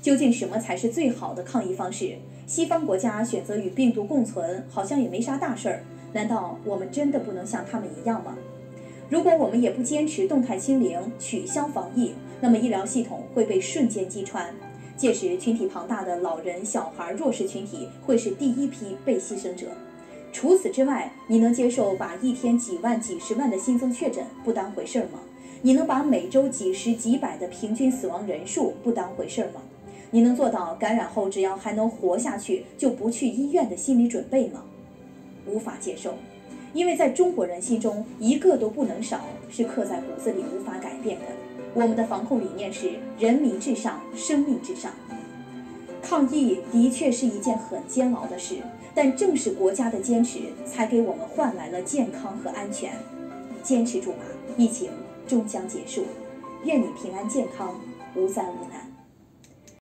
究竟什么才是最好的抗疫方式？西方国家选择与病毒共存，好像也没啥大事儿。难道我们真的不能像他们一样吗？如果我们也不坚持动态清零，取消防疫，那么医疗系统会被瞬间击穿。届时，群体庞大的老人、小孩、弱势群体会是第一批被牺牲者。除此之外，你能接受把一天几万、几十万的新增确诊不当回事儿吗？你能把每周几十、几百的平均死亡人数不当回事儿吗？你能做到感染后只要还能活下去就不去医院的心理准备吗？无法接受，因为在中国人心中一个都不能少，是刻在骨子里无法改变的。我们的防控理念是人民至上，生命至上。抗疫的确是一件很煎熬的事，但正是国家的坚持，才给我们换来了健康和安全。坚持住吧，疫情。终将结束，愿你平安健康，无灾无难。